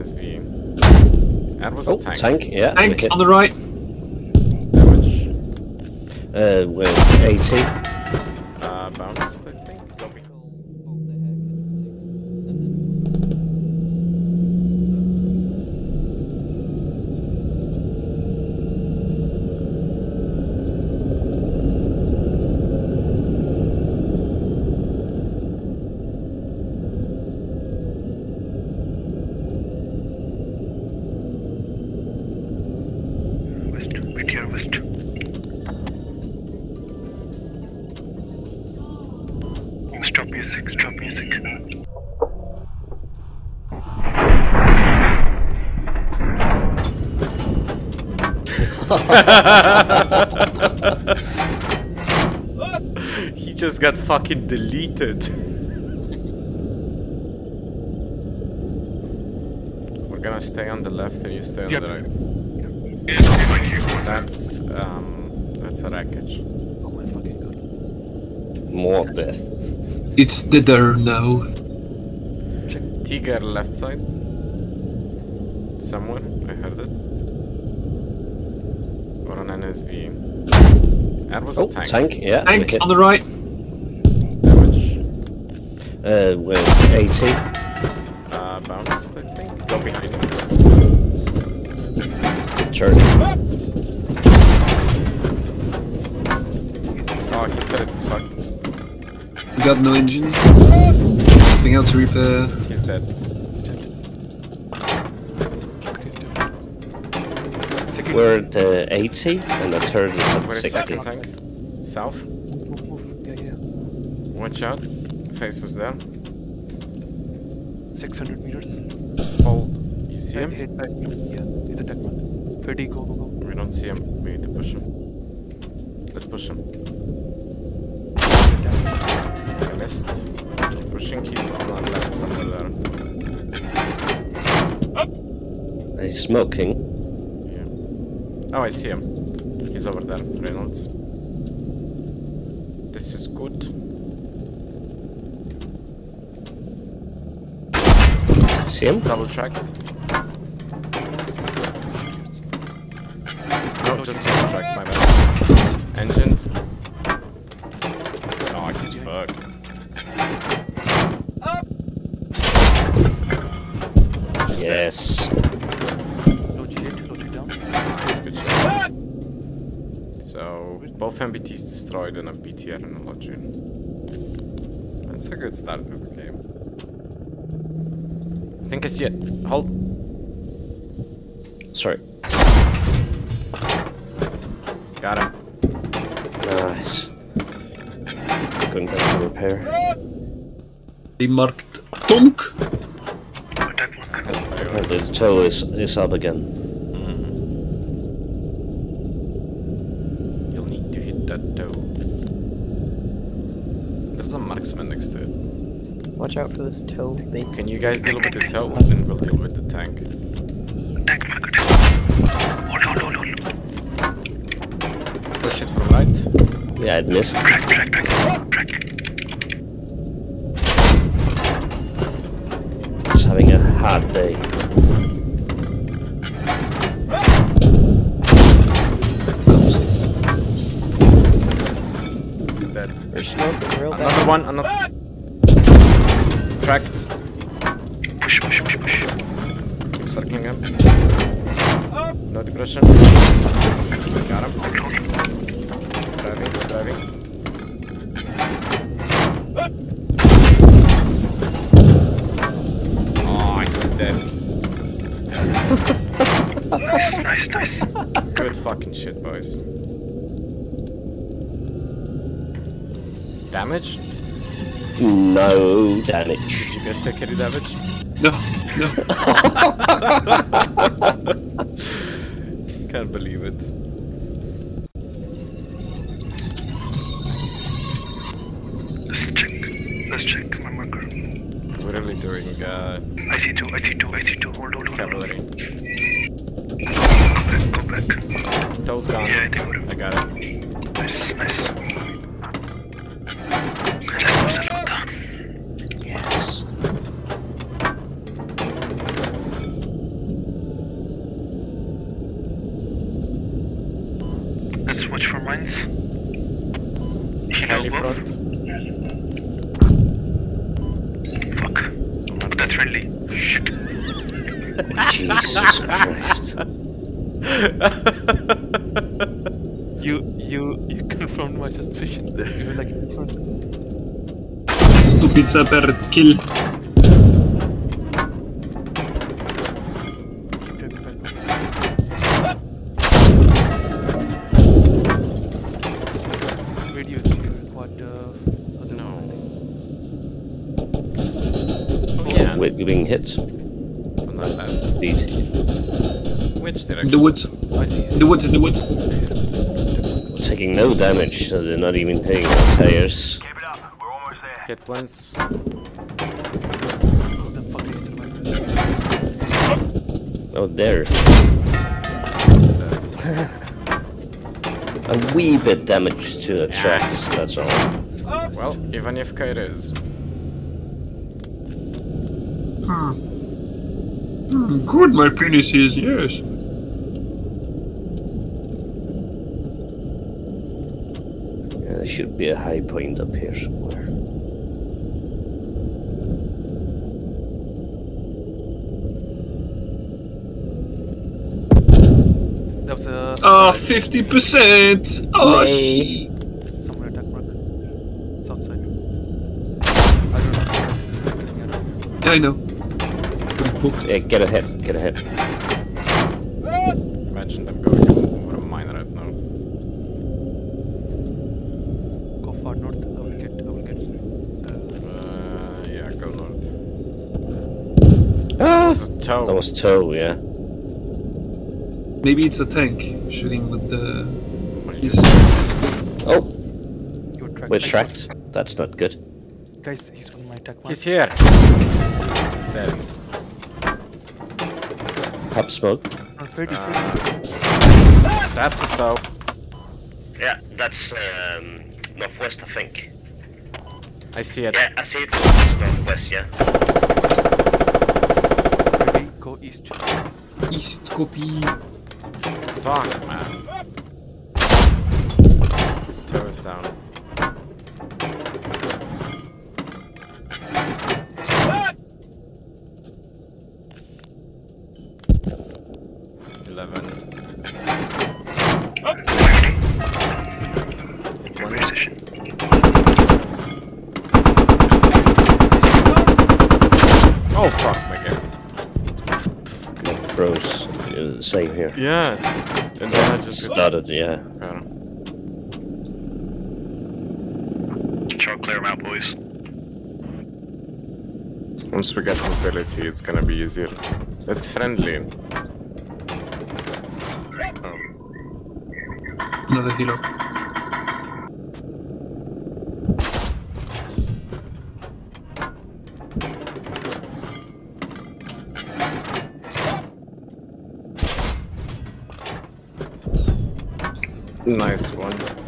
NSV. That was Oh, a tank. tank, yeah. Tank on the right. Damage. Uh, with 80. Uh, bounced, I think. Go be- West, Meteor West. Stop music, stop music. he just got fucking deleted. We're gonna stay on the left and you stay on Yep. the right. That's um that's a wreckage. Oh my fucking god. More death. It's the there now. Tiger left side. Someone, I heard it. Or on NSV. That was Oh, a tank. tank, yeah. Tank wicked. on the right. Damage. Uh, with 80. Uh, bounced, I think. Go behind him. Turn. Oh, he's dead as fuck. We got no engine. Nothing else to repair. He's dead. We're at uh, 80, and the third is at Where is 60. second tank? South. Move, move. Yeah, yeah. Watch out. Faces there. 600 meters. Hold. You see Hit, him? hit back. Yeah, he's a dead man. Freddy, go, go, go. We don't see him. We need to push him. Let's push him. I missed. Pushing keys on our left somewhere there. He's smoking. Yeah. Oh, I see him. He's over there, Reynolds. This is good. See him? Double tracked. Just single my bad. Engined. Oh, he's fucked. Yes. Load it, load it down. Nice, good shot. So, both MBTs destroyed and a BTR and a Lodging. That's a good start to the game. I think I see it. Hold. Sorry. Got him. Nice. Couldn't get to repair. They marked Tonk. Attack mark. That's my Apparently the TOW is, is up again. Mm. You'll need to hit that TOW. There's a marksman next to it. Watch out for this TOW base. Can you guys deal with the TOW and then we'll deal with the tank? Push it from right. Yeah, it missed. Track, track, track. Track. It's having a hard day. He's dead. We're smoking real Another bad. one, another. Ah! Tracked. Push, push, push, push. Keep circling him. Oh! No depression. Got him. Driving, driving. Oh, he's dead. Nice, nice, nice. Good fucking shit, boys. Damage? No Did damage. you guys take any damage? No, no. Can't believe it. Let's check. Let's check my marker. We're really doing uh, I see two, I see two, I see two. Hold, hold, hold. hold. cavalry. Go black. TOW's gone. Yeah, I think we're... I got it. Nice, nice. Yes. Let's watch for mines. Jesus Christ. You you you confirmed my suspicion. You were like in front. Stupid sapper kill. Keep driving back. Radios here. What uh, other No. one, Yeah, We're being hit. on that left. BT. Which direction? the woods. I think? I see. In the woods, in the woods. Taking no damage, so they're not even hitting our tires. Keep it up. We're almost there. Hit once. Who the fuck is the Oh, there. Is that- A wee bit damage to the tracks, that's all. Well, Ivanivka it is. Hmm. Hmm, good, my penis is, yes. Yeah, there should be a high point up here somewhere. That was a ah, Oh, 50%! Oh, shit. somewhere attack mark. South side. I don't know. Yeah, I know. Pretty. Yeah, get a hit, get a hit. Imagine them going over a mine right now. Go far north. I will get. I will get. Uh, Uh, yeah, go north. Ah! This is TOW. That was TOW, yeah. Maybe it's a tank shooting with the. Yes. Oh, your track. we're Guys, tracked. That's not good. Guys, he's on my attack. He's here. He's there. Pop smoke. Uh, That's a TOW. Yeah, that's um, northwest, I think. I see it. Yeah, I see it. Northwest, yeah. East. East copy. Fuck, man. Is down. Eleven. Once. Oh fuck, my game. No, froze. Uh, same here. Yeah. And then I just Started, yeah. Yeah. Try to clear them out, boys. Once we get mobility, it's gonna be easier. It's friendly. Another helo. Nice one.